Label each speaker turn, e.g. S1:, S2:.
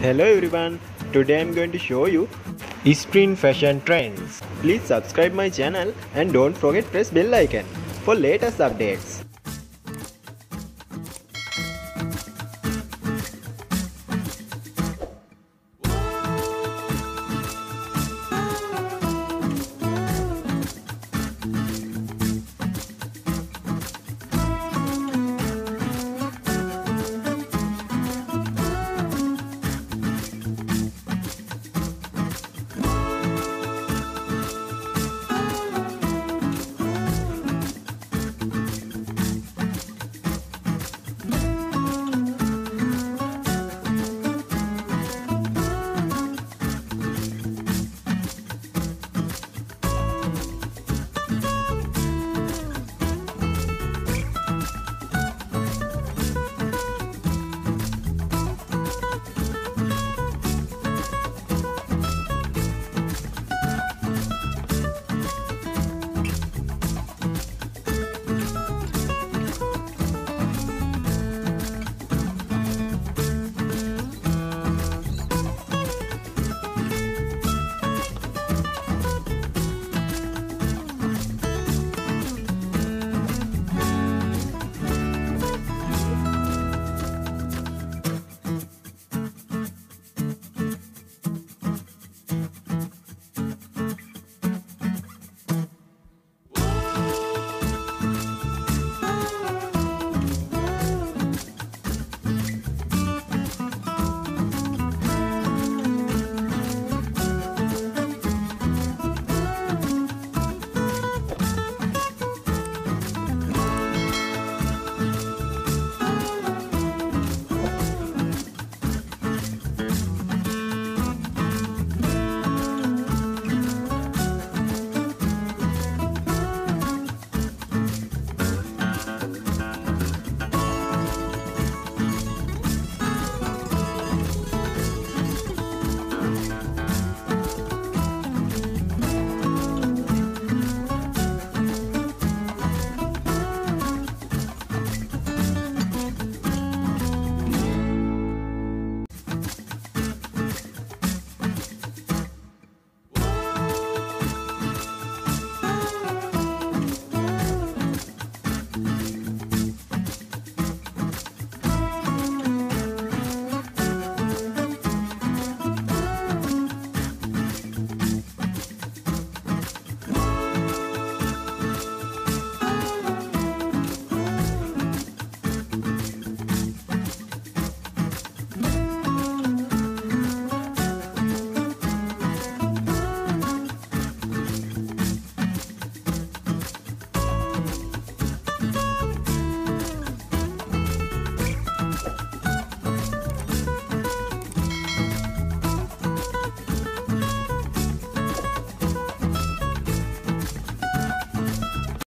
S1: Hello everyone, today I'm going to show you sprint fashion trends. Please subscribe my channel and don't forget press bell icon for latest updates.